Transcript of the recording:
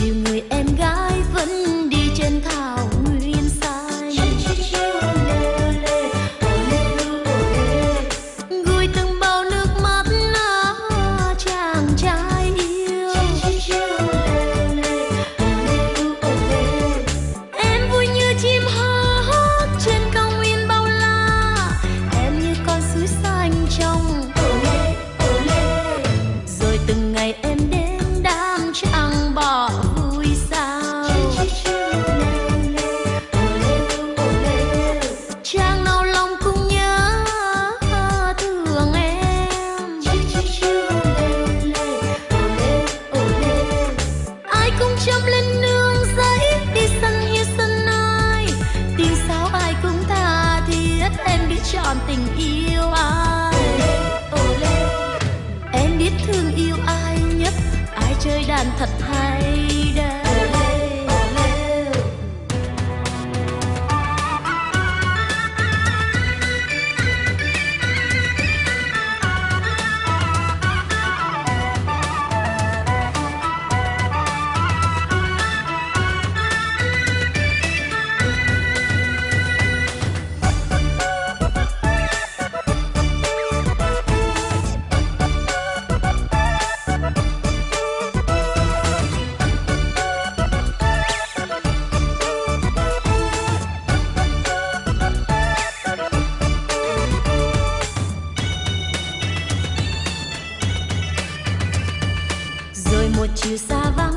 Jimmy trọn tình yêu ai What you survive.